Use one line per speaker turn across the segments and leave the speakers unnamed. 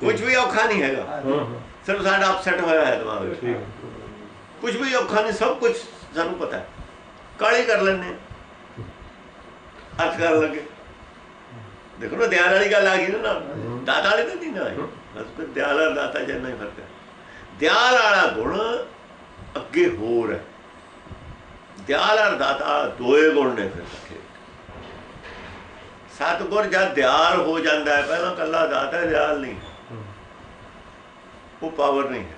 ਕੁਝ ਵੀ ਔਖਾ ਨਹੀਂ ਹੈਗਾ। ਸਿਰਫ ਸਾਡਾ ਅਪਸੈਟ ਹੋਇਆ ਹੈ ਦਿਮਾਗ ਵਿੱਚ। ਕੁਝ ਵੀ ਔਖਾ ਨਹੀਂ ਸਭ ਕੁਝ ਸਾਨੂੰ ਪਤਾ ਹੈ। ਕਾਲੀ ਕਰ ਲੈਣੇ ਅਰਥ ਕਰਨ ਲੱਗੇ। ਦੇਖੋ ਨਾ ਧਿਆਨ ਵਾਲੀ ਗੱਲ ਆ ਗਈ ਨਾ। ਦਾਤਾ ਵਾਲੀ ਤਾਂ ਨਹੀਂ ਨਾ ਬਸ ਫਿਰ ਦਿਆਲ ਔਰ ਦਾਤਾ ਜਿੰਨਾ ਹੀ ਫ਼ਰਕ ਹੈ। ਦਿਆਲ ਵਾਲਾ ਗੁਣ ਅੱਗੇ ਹੋਰ ਹੈ। ਦਿਆਲ ਔਰ ਦਾਤਾ ਦੋਏ ਗੁਣ ਨੇ ਫਿਰ ਸਤਗੁਰ ਜਦ ਦਿਆਲ ਹੋ ਜਾਂਦਾ ਹੈ ਪਹਿਲਾਂ ਕੱਲਾ ਦਾਤਾ ਦਿਆਲ ਨਹੀਂ। ਉਹ ਪਾਵਰ ਨਹੀਂ ਹੈ।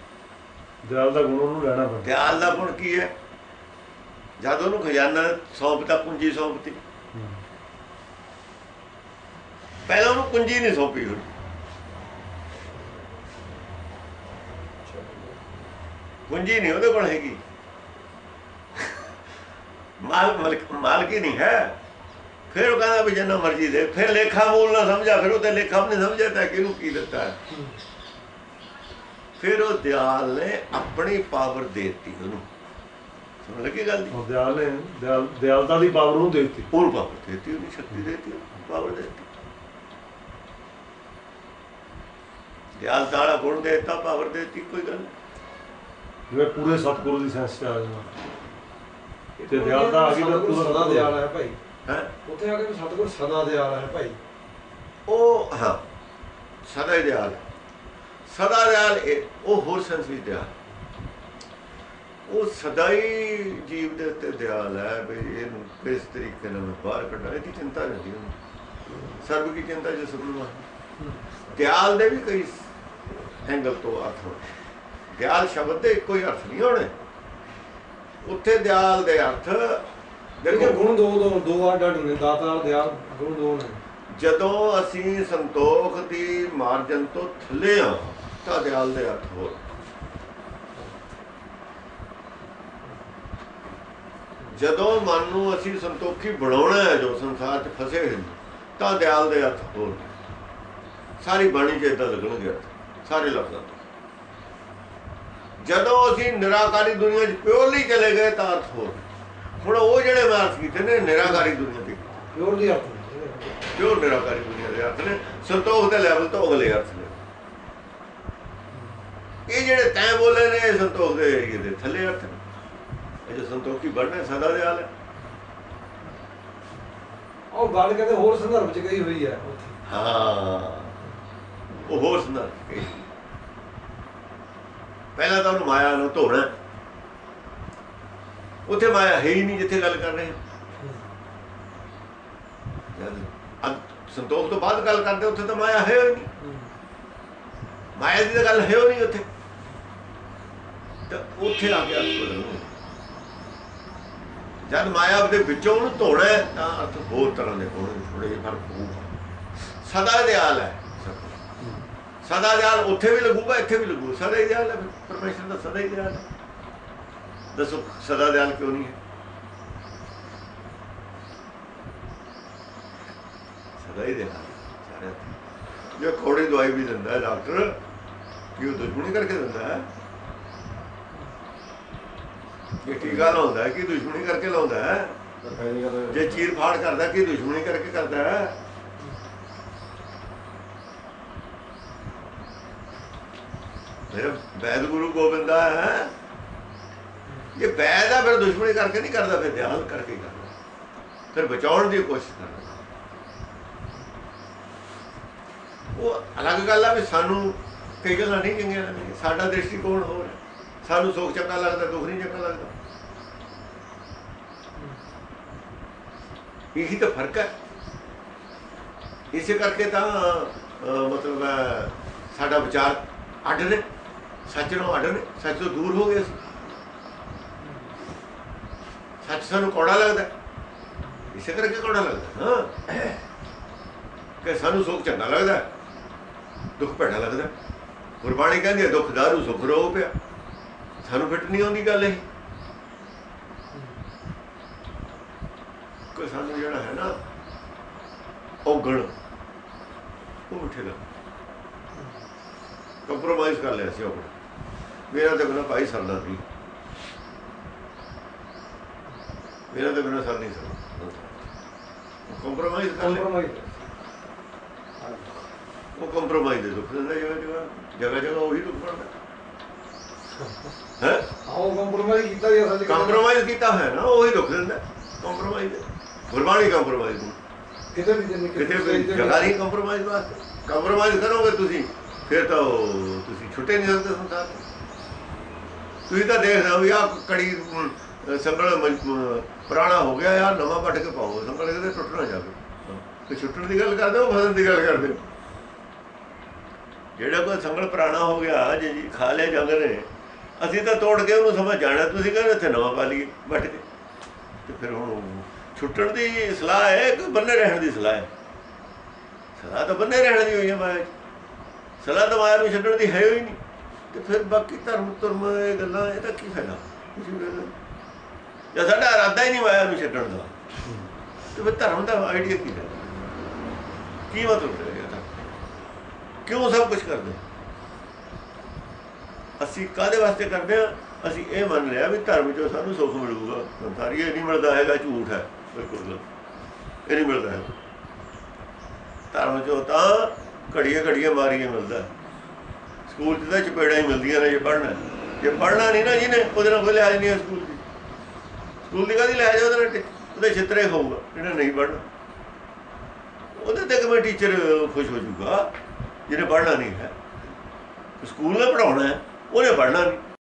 ਦਿਆਲ ਦਾ ਗੁਣ ਉਹਨੂੰ ਲੈਣਾ ਪੈਂਦਾ।
ਦਿਆਲ ਦਾ ਗੁਣ ਕੀ ਹੈ? ਜਦ ਉਹਨੂੰ ਖਜ਼ਾਨਾ ਸੌਂਪਤਾ ਪੂੰਜੀ ਸੌਂਪਤੀ ਪਹਿਲਾਂ ਉਹਨੂੰ ਪੂੰਜੀ ਨਹੀਂ ਸੌਂਪੀ ਹੋਈ ਪੂੰਜੀ ਨਹੀਂ ਉਹਦੇ ਕੋਲ ਹੈਗੀ। ਮਾਲ ਮਲਕ ਮਾਲਕੀ ਨਹੀਂ ਹੈ। ਫਿਰ ਉਹ ਕਹਿੰਦਾ ਵੀ ਜਿੰਨਾ ਮਰਜ਼ੀ ਦੇ ਫਿਰ ਲੇਖਾ ਮੂਲ ਨਾ ਸਮਝਾ ਫਿਰ ਉਹ ਤੇ ਲੇਖਾ ਵੀ ਨਹੀਂ ਸਮਝਿਆ ਤਾਂ ਕਿਹਨੂੰ ਕੀ ਦਿੱਤਾ? ਹੈ ਫਿਰ ਉਹ ਦਿਆਲ ਨੇ ਆਪਣੀ ਪਾਵਰ ਦੇਤੀ ਉਹਨੂੰ। ਸਮਝ ਲੱਗੀ ਗੱਲ ਦੀ?
ਉਹ ਦਿਆਲ ਨੇ ਦਿਆਲ ਦਿਆਲਤਾ ਦੀ ਪਾਵਰ ਨੂੰ ਦੇ ਦਿੱਤੀ।
ਉਹਨੂੰ ਪਾਵਰ ਦੇਤੀ ਉਹਨੂੰ ਸ਼ਕਤੀ ਦੇਤੀ ਪਾਵਰ ਦੇਤੀ। ਦਿਆਲ ਤਾਲਾ ਗੁਣ ਦੇਤਾ ਪਾਵਰ ਦੇਤੀ ਕੋਈ ਗੱਲ ਨਹੀਂ।
ਜਿਵੇਂ ਪੂਰੇ ਸਤਿਗੁਰੂ ਦੀ ਸੈਂਸ ਚ ਆ ਜਾਣਾ ਤੇ ਦਿਆਲਤਾ ਆ ਗਈ ਤਾਂ ਪੂਰਾ
ਸਦਾ ਦਿਆਲ ਹੈ ਭਾਈ।
ਹੈਂ?
ਉੱਥੇ ਆ ਕੇ ਵੀ ਸਤਿਗੁਰ ਸਦਾ ਦਿਆਲ ਹੈ ਭਾਈ।
ਉਹ ਹਾਂ। ਸਦਾ ਹੀ ਦਿਆਲ ਸਦਾ ਇਹ ਉਹ ਹੋਰ ਸੈਂਸ ਵਿੱਚ ਦਿਆਲ। ਉਹ ਸਦਾ ਹੀ ਜੀਵ ਦੇ ਉੱਤੇ ਦਿਆਲ ਹੈ ਵੀ ਇਹਨੂੰ ਕਿਸ ਤਰੀਕੇ ਨਾਲ ਬਾਹਰ ਕੱਢਾਂ ਇਹਦੀ ਚਿੰਤਾ ਨਹੀਂ ਉਹਨੂੰ। ਸਰਬ ਕੀ ਚਿੰਤਾ ਜਿਸ ਨੂੰ ਦਿਆਲ ਦੇ ਵੀ ਕਈ ਐਂਗਲ ਤੋਂ ਅਰਥ ਹੋਣੇ। ਦਿਆਲ ਸ਼ਬਦ ਦੇ ਕੋਈ ਅਰਥ ਨਹੀਂ ਹੋਣੇ। ਉੱਥੇ ਦਿਆਲ ਦੇ ਅਰਥ
ਦੇਖੋ ਗੁਣ ਦੋ ਦੋ ਦੋ ਅੱਡ ਅੱਡ ਨੇ ਦਾਤਾ ਦਿਆਲ ਗੁਣ ਦੋ ਨੇ।
ਜਦੋਂ ਅਸੀਂ ਸੰਤੋਖ ਦੀ ਮਾਰਜਨ ਤੋਂ ਥੱਲੇ ਆ ਤਾਂ ਦਿਆਲ ਦੇ ਅਰਥ ਹੋਰ। ਜਦੋਂ ਮਨ ਨੂੰ ਅਸੀਂ ਸੰਤੋਖੀ ਬਣਾਉਣਾ ਹੈ ਜੋ ਸੰਸਾਰ 'ਚ ਫਸੇ ਹੋਏ ਨੇ ਤਾਂ ਦਿਆਲ ਦੇ ਅਰਥ ਹੋਰ। ਸਾਰੀ ਬਾਣੀ 'ਚ ਇਦਾਂ ਲੱਗਣਗੇ ਸਾਰੇ ਲਫ਼ਜ਼ਾਂ ਜਦੋਂ ਅਸੀਂ ਨਿਰਾਕਾਰੀ ਦੁਨੀਆ 'ਚ ਪਿਓਰਲੀ ਚਲੇ ਗਏ ਤਾਂ ਅਰਥ ਹੋਰ। ਹੁਣ ਉਹ ਜਿਹੜੇ ਮੈਂ ਅਰਥ ਕੀਤੇ ਨੇ ਨਿਰਾਕਾਰੀ ਦੁਨੀਆ ਦੇ।
ਅਰਥ
ਜੋ ਨਿਰਾਕਾਰੀ ਦੁਨੀਆ ਦੇ ਅਰਥ ਨੇ ਸੰਤੋਖ ਦੇ ਲੈਵਲ ਤੋਂ ਅਗਲੇ ਅਰਥ ਨੇ। ਇਹ ਜਿਹੜੇ ਤੈਂ ਬੋਲੇ ਨੇ ਇਹ ਸੰਤੋਖ ਦੇ ਏਰੀਏ ਦੇ ਥੱਲੇ ਅਰਥ ਇਹ ਜੋ ਸੰਤੋਖੀ ਬਣਨਾ ਸਦਾ ਦੇ ਹਾਲ ਹੈ।
ਉਹ ਗੱਲ ਕਹਿੰਦੇ ਹੋਰ ਸੰਦਰਭ ਚ ਗਈ ਹੋਈ ਹੈ।
ਹਾਂ ਉਹ ਹੋਰ ਕਹੀ। ਪਹਿਲਾਂ ਤਾਂ ਉਹਨੂੰ ਮਾਇਆ ਨੂੰ ਧੋਣਾ ਉੱਥੇ ਮਾਇਆ ਹੈ ਹੀ ਨਹੀਂ ਜਿੱਥੇ ਗੱਲ ਕਰ ਰਹੇ। ਹਾਂ ਸੰਤੋਖ ਤੋਂ ਬਾਅਦ ਗੱਲ ਕਰਦੇ ਉੱਥੇ ਤਾਂ ਮਾਇਆ ਹੈ ਹੀ ਨਹੀਂ। ਮਾਇਆ ਦੀ ਤਾਂ ਗੱਲ ਹੈ ਹੋ ਨਹੀਂ ਉੱਥੇ। ਤਾਂ ਉੱਥੇ ਆ ਕੇ ਬਦਲੂ ਜਦ ਮਾਇਆ ਦੇ ਵਿੱਚੋਂ ਉਹਨੂੰ ਧੋਣਾ ਤਾਂ ਅਰਥ ਹੋਰ ਤਰ੍ਹਾਂ ਦੇ ਹੋਣਗੇ ਥੋੜੇ ਜਿਹੇ ਫ਼ਰਕ ਹੋਊਗਾ ਸਦਾ ਦਿਆਲ ਹੈ ਸਦਾ ਦਿਆਲ ਉੱਥੇ ਵੀ ਲੱਗੂਗਾ, ਇੱਥੇ ਵੀ ਲੱਗੂ ਸਦਾ ਹੀ ਦਿਆਲ ਹੈ ਪਰਮੇਸ਼ਰ ਦਾ ਸਦਾ ਹੀ ਦਿਆਲ ਹੈ। ਦੱਸੋ, ਸਦਾ ਦਿਆਲ ਕਿਉਂ ਨਹੀਂ ਹੈ? ਸਦਾ ਹੀ ਦਿਆਲ ਹੈ ਸਾਰੇ ਜੇ ਕੋੜੀ ਦਵਾਈ ਵੀ ਦਿੰਦਾ ਡਾਕਟਰ, ਕਿ ਦੁਸ਼ਮਣੀ ਕਰਕੇ ਦਿੰਦਾ ਹੈ? ਇਹ ਟੀਕਾ ਲਾਉਂਦਾ ਕਿ ਦੁਸ਼ਮਣੀ ਕਰਕੇ ਲਾਉਂਦਾ ਹੈ? ਜੇ ਚੀਰ ਫਾੜ ਕਰਦਾ ਕਿ ਦੁਸ਼ਮਣੀ ਕਰਕੇ ਕਰਦਾ ਹੈ? ਮੇਰਾ ਵੈਦ ਗੁਰੂ ਗੋਬਿੰਦਾ ਹੈ। ਇਹ ਵੈਦ ਆ ਫਿਰ ਦੁਸ਼ਮਣੀ ਕਰਕੇ ਨਹੀਂ ਕਰਦਾ ਫਿਰ ਧਿਆਨ ਕਰਕੇ ਕਰਦਾ। ਫਿਰ ਬਚਾਉਣ ਦੀ ਕੋਸ਼ਿਸ਼ ਕਰਦਾ। ਉਹ ਅਲੱਗ ਗੱਲ ਆ ਵੀ ਸਾਨੂੰ ਕਈ ਗੱਲਾਂ ਨਹੀਂ ਚੰਗੀਆਂ ਲੱਗਦੀਆਂ। ਸਾਡਾ ਦ੍ਰਿਸ਼ਟੀਕੋਣ ਹੋਰ ਹੈ। ਸਾਨੂੰ ਸੁੱਖ ਚੰਗਾ ਲੱਗਦਾ ਦੁੱਖ ਨਹੀਂ ਚੰਗਾ ਲੱਗਦਾ। ਇਹੀ ਤਾਂ ਫ਼ਰਕ ਹੈ। ਇਸੇ ਕਰਕੇ ਤਾਂ ਮਤਲਬ ਹੈ, ਸਾਡਾ ਵਿਚਾਰ ਅੱਡ ਨੇ ਸੱਚ ਨੂੰ ਅੱਡ ਨੇ ਸੱਚ ਤੋਂ ਦੂਰ ਹੋ ਗਏ ਸੱਚ ਸਾਨੂੰ ਕੌੜਾ ਲੱਗਦਾ। ਇਸੇ ਕਰਕੇ ਕੌੜਾ ਲੱਗਦਾ ਹਾਂ। ਕਿ ਸਾਨੂੰ ਸੁੱਖ ਚੰਗਾ ਲੱਗਦਾ ਦੁੱਖ ਭੈੜਾ ਲੱਗਦਾ। ਗੁਰਬਾਣੀ ਕਹਿੰਦੀ ਹੈ ਦੁੱਖ ਦਾਰੂ ਸੁੱਖ ਰੋ ਪਿਆ। ਸਾਨੂੰ ਫਿੱਟ ਨਹੀਂ ਆਉਂਦੀ ਗੱਲ ਇਹ। ਕਿ ਸਾਨੂੰ ਜਿਹੜਾ ਹੈ ਨਾ ਔਗਣ ਉਹ ਦਾ। ਕੰਪਰੋਮਾਈਜ਼ ਕਰ ਲਿਆ ਸੀ ਔਗਣ। ਮੇਰਾ ਤੇ ਬਿਨਾ ਭਾਈ ਸਰਦਾ ਨਹੀਂ ਮੇਰਾ ਤੇ ਬਿਨਾ ਸਰ ਨਹੀਂ ਸਕਦਾ ਕੰਪਰੋਮਾਈਜ਼ ਕਰ ਲਿਆ। ਉਹ ਕੰਪਰੋਮਾਈਜ਼ ਦੇ ਦੁੱਖ ਦਿੰਦਾ ਜਗ੍ਹਾ ਜਗ੍ਹਾ ਜਗ੍ਹਾ ਜਗ੍ਹਾ ਉਹੀ ਦੁੱਖ ਬਣਦਾ। ਹੈ?
ਆਓ ਕੰਪਰੋਮਾਈਜ਼ ਕੀਤਾ ਜੀ ਅਸਲ ਚ।
ਕੰਪਰੋਮਾਈਜ਼ ਕੀਤਾ ਹੈ ਨਾ ਉਹੀ ਦੁੱਖ ਦਿੰਦਾ। ਕੰਪਰੋਮਾਈਜ਼ ਗੁਰਬਾਣੀ ਕੰਪਰੋਮਾਈਜ਼ ਨੂੰ
ਕਿਤੇ ਵੀ ਜਿੰਨੀ
ਕਿਤੇ ਵੀ ਜਗ੍ਹਾ ਨਹੀਂ ਕੰਪਰੋਮਾਈਜ਼ ਵਾਸਤੇ। ਕੰਪਰੋਮਾਈਜ਼ ਕਰੋਗੇ ਤੁਸੀਂ ਫਿਰ ਤਾਂ ਤੁਸੀਂ ਛੁੱਟੇ ਨਹੀਂ ਸਕਦੇ ਸੰਸਾਰ ਤੁਸੀਂ ਤਾਂ ਦੇਖਦੇ ਹੋ ਵੀ ਆ ਕੜੀ ਸੰਗਲ ਪੁਰਾਣਾ ਹੋ ਗਿਆ ਯਾਰ ਨਵਾਂ ਪੱਟ ਕੇ ਪਾਓ ਸੰਗਲ ਕਿਤੇ ਟੁੱਟ ਨਾ ਜਾਵੇ। ਤੇ ਛੁੱਟਣ ਦੀ ਗੱਲ ਕਰਦੇ ਹੋ ਫਸਣ ਦੀ ਗੱਲ ਕਰਦੇ ਹੋ? ਜਿਹੜਾ ਕੋਈ ਸੰਗਲ ਪੁਰਾਣਾ ਹੋ ਗਿਆ ਜੇ ਜੀ ਖਾ ਲਿਆ ਜੰਗ ਨੇ ਅਸੀਂ ਤਾਂ ਤੋੜ ਕੇ ਉਹਨੂੰ ਸਮਝ ਜਾਣਾ, ਤੁਸੀਂ ਕਹਿੰਦੇ ਇੱਥੇ ਨਵਾਂ ਪਾ ਲਈਏ, ਵੱਟ ਕੇ। ਤੇ ਫਿਰ ਹੁਣ ਛੁੱਟਣ ਦੀ ਸਲਾਹ ਹੈ ਕਿ ਬੰਨੇ ਰਹਿਣ ਦੀ ਸਲਾਹ ਹੈ? ਸਲਾਹ ਤਾਂ ਬੰਨੇ ਰਹਿਣ ਦੀ ਹੋਈ ਹੈ ਮਾਇਆ ਸਲਾਹ ਤਾਂ ਮਾਇਆ ਨੂੰ ਛੱਡਣ ਦੀ ਹੈ ਹੀ ਨਹੀਂ। ਤੇ ਫਿਰ ਬਾਕੀ ਧਰਮ ਧਰਮ ਇਹ ਗੱਲਾਂ, ਇਹਦਾ ਕੀ ਫਾਇਦਾ? ਕੁਛ ਜੇ ਸਾਡਾ ਇਰਾਦਾ ਹੀ ਨਹੀਂ ਮਾਇਆ ਨੂੰ ਛੱਡਣ ਦਾ। ਤੇ ਫਿਰ ਧਰਮ ਦਾ ਆਈਡੀਆ ਕੀ ਹੈ? ਕੀ ਮਤਲਬ ਹੈ ਕਿਉਂ ਸਭ ਕੁਝ ਕਰਦੇ? ਅਸੀਂ ਕਾਦੇ ਵਾਸਤੇ ਕਰਦੇ ਆ ਅਸੀਂ ਇਹ ਮੰਨ ਲਿਆ ਵੀ ਧਰਮ ਚੋਂ ਸਾਨੂੰ ਸੁੱਖ ਮਿਲੂਗਾ। ਸੰਸਾਰੀ ਇਹ ਨਹੀਂ ਮਿਲਦਾ ਹੈਗਾ, ਝੂਠ ਹੈ। ਬਿਲਕੁਲ ਇਹ ਨਹੀਂ ਮਿਲਦਾ ਹੈ ਧਰਮ ਚੋਂ ਤਾਂ ਘੜੀਆਂ ਘੜੀਆਂ ਮਾਰੀਆਂ ਮਿਲਦਾ ਸਕੂਲ 'ਚ ਤਾਂ ਚਪੇੜਾਂ ਹੀ ਮਿਲਦੀਆਂ ਨੇ ਜੇ ਪੜ੍ਹਨਾ ਜੇ ਪੜ੍ਹਨਾ ਨਹੀਂ ਨਾ ਜਿਹਨੇ, ਉਹਦੇ ਨਾਲ ਕੋਈ ਲਿਹਾਜ਼ ਨਹੀਂ ਹੈ ਸਕੂਲ ਦੀ। ਸਕੂਲ ਦੀ ਕਾਹਦੀ ਲਿਹਾਜ਼ ਉਹਦੇ ਨਾਲ ਉਹਦੇ ਛਿੱਤਰੇ ਖਾਊਗਾ, ਜਿਹੜਾ ਨਹੀਂ ਪੜ੍ਹਨਾ। ਉਹਦੇ ਤੇ ਕਿਵੇਂ ਟੀਚਰ ਖੁਸ਼ ਹੋ ਜਾਊਗਾ? ਜਿਹਨੇ ਪੜ੍ਹਨਾ ਨਹੀਂ ਹੈ। ਸਕੂਲ ਨੇ ਪੜਾਉਣਾ ਹੈ। ਉਹਨੇ ਪੜ੍ਹਨਾ ਨਹੀਂ